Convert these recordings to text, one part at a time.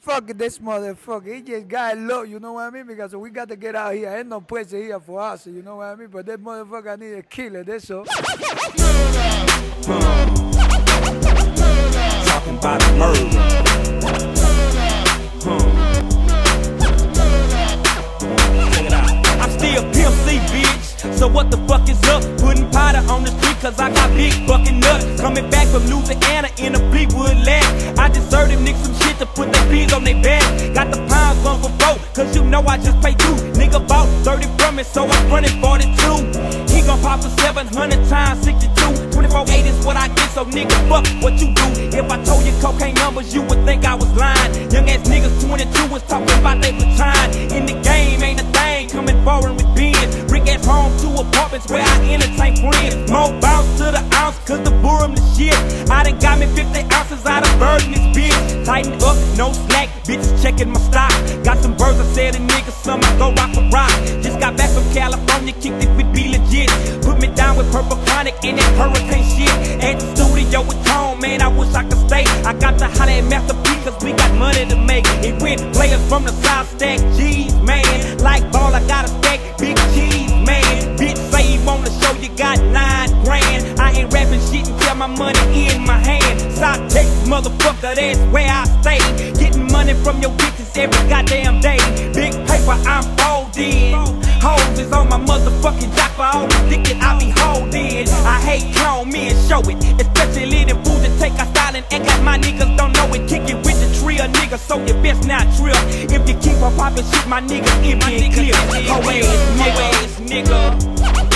Fuck this motherfucker. He just got low, you know what I mean? Because we got to get out here. Ain't no place here for us, you know what I mean? But that motherfucker need a killer, that's all. Talking about murder. Coming back from Louisiana in a Fleetwood Lac. I just served them niggas some shit to put their peas on their back. Got the pounds on for four, cause you know I just pay two. Nigga bought 30 from me, so I'm running 42. He gon' pop for 700 times 62. 24-8 is what I get, so nigga, fuck what you do. If I told you cocaine numbers, you would think I was lying. Young ass niggas 22 was talking about they baton. In the game, ain't a thing coming forward with beans. Rick ass home, two apartments where I entertain friends. More cause the boom the shit. I done got me 50 ounces out of bird in this bitch. Tighten up, no slack, bitches checking my stock. Got some birds, I said a nigga, some I go rock for rock. Just got back from California, kicked it with B-Legit. Put me down with purple chronic and that hurricane shit. At the studio with Tone, man, I wish I could stay. I got to holler at Master cause we got money to make. It went players from the South stack, G's, man. Like money in my hand. South Texas, motherfucker, that's where I stay. Getting money from your bitches every goddamn day. Big paper, I'm folding. Hoes is on my motherfucking jock for all the dick that I be holding. I hate clone me and show it. Especially them fools that take our style and act like my niggas don't know it. Kick it with the tree, a nigga, so you best not trip. If you keep on popping shit, my nigga, empty and clear. Hoe ass nigga, nigga.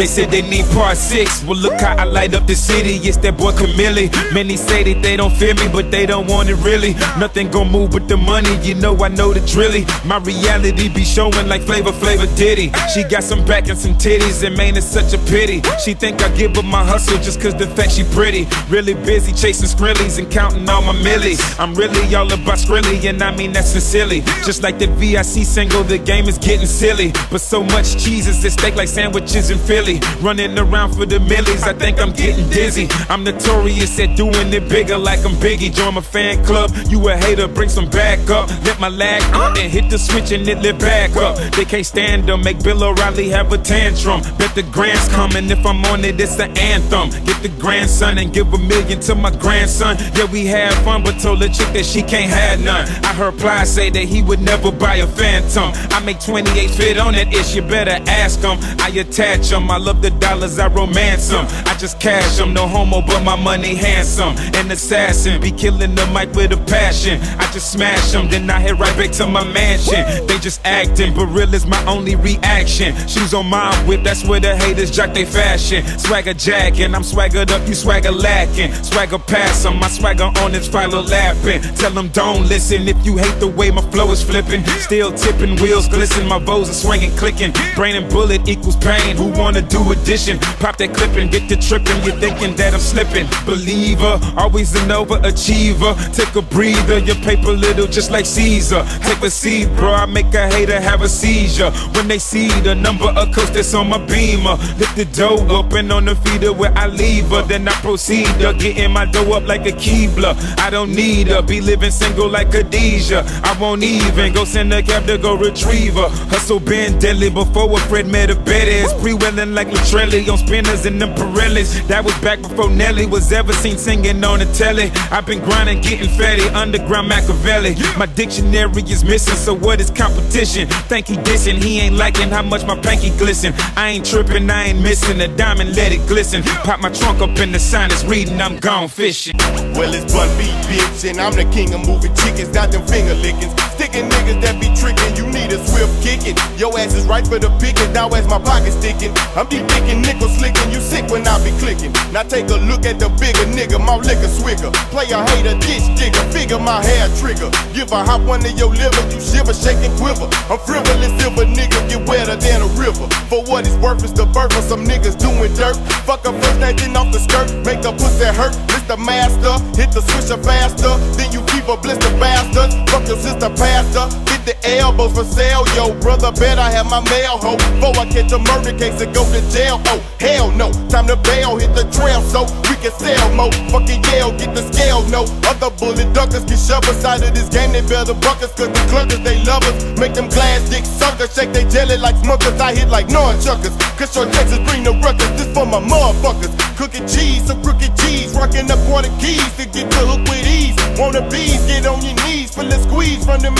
They said they need part six. Well, look how I light up the city. It's that boy Camille. Many say that they don't feel me, but they don't want it really. Nothing gon' move but the money. You know I know the drilly. My reality be showing like Flavor Flavor Diddy. She got some back and some titties, and man, it's such a pity. She think I give up my hustle just cause the fact she pretty. Really busy chasing skrillies and counting all my millies. I'm really all about skrilly, and I mean that's sincerely. Just like the VIC single, the game is getting silly. But so much cheese is at stake like sandwiches in Philly. Running around for the millies, I think I'm getting dizzy. I'm notorious at doing it bigger like I'm Biggie. Join my fan club, you a hater, bring some back up. Let my lag up and hit the switch and it lit back up. They can't stand them, make Bill O'Reilly have a tantrum. Bet the grand's coming, if I'm on it, it's an anthem. Get the grandson and give a million to my grandson. Yeah, we had fun, but told the chick that she can't have none. I heard Plies say that he would never buy a phantom. I make 28 fit on that ish, you better ask him. I attach him, I love the dollars, I romance them. I just cash them, no homo, but my money handsome. An assassin, be killing the mic with a passion. I just smash them, then I head right back to my mansion. They just acting, but real is my only reaction. Shoes on my whip, that's where the haters jock they fashion. Swagger jacking, I'm swaggered up, you swagger lacking. Swagger pass 'em, my swagger on this follow lapping. Tell them don't listen if you hate the way my flow is flipping. Still tipping, wheels glisten, my bows are swinging, clicking. Brain and bullet equals pain. Who wanna do addition? Pop that clip and get to tripping. You're thinking that I'm slipping. Believer, always an overachiever. Take a breather, your paper little just like Caesar. Take a seat, bro, I make a hater have a seizure. When they see the number of coats that's on my beamer, lift the dough up and on the feeder where I leave her. Then I proceed to getting my dough up like a Keebler. I don't need her, be living single like a Khadijah. I won't even go send a cab to go retrieve her. Hustle been deadly before a Fred met a badass. Pre-welling like Latrelli on spinners and them Pirellis. That was back before Nelly was ever seen singing on the telly. I've been grinding, getting fatty, underground Machiavelli. My dictionary is missing, so what is competition? Think he dissing, he ain't liking how much my panky glisten. I ain't tripping, I ain't missing a diamond, let it glisten. Pop my trunk up in the sign, it's reading, I'm gone fishing. Well, it's Bun B, bitch, and I'm the king of moving chickens, not them finger lickings. Sticking niggas that be tricking, you need a swift kicking. Your ass is right for the picking, now as my pocket sticking. I'm deep thinking, nickel slicking, you sick when I be clicking. Now take a look at the bigger nigga, my liquor swigger. Play a hater, ditch digger, figure my hair trigger. Give a hop one to your liver, you shiver, shake and quiver. I'm frivolous, silver nigga, get wetter than a river. For what it's worth, it's the birth of some niggas doing dirt. Fuck a first acting off the skirt, make the pussy hurt. Mr. Master, hit the switcher faster, then you keep a blister bastard. Fuck your sister pastor, 50 elbows for sale, yo. Brother, bet I have my mail, ho. Before I catch a murder case and go to jail, oh, hell no. Time to bail, hit the trail so we can sell more. Fucking Yale, get the scale, no. Other bullet duckers get shoved aside of this game, they bear the cause the clunkers, they love us. Make them glass dick suckers, shake they jelly like smokers. I hit like non-chuckers, cause your Texas bring the ruckus. This for my motherfuckers. Cooking cheese, some crooked cheese, rocking up quarter keys to get the hook with ease. Wanna bees, get on your knees, feel the squeeze from them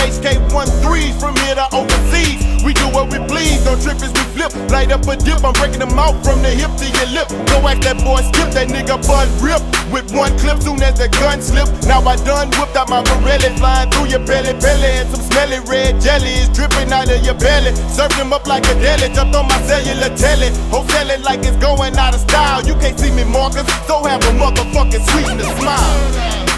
HK13s from here to overseas. We do what we please, don't trip as we flip. Light up a dip, I'm breaking them out from the hip to your lip. Go act that boy skip, that nigga bud rip. With one clip, soon as the gun slip. Now I done whipped out my Pirelli, flying through your belly, belly. And some smelly red jelly is dripping out of your belly. Served up like a deli, jumped on my cellular telly. Wholesale it like it's going out of style. You can't see me, Marcus, so have a motherfucking sweet and a smile.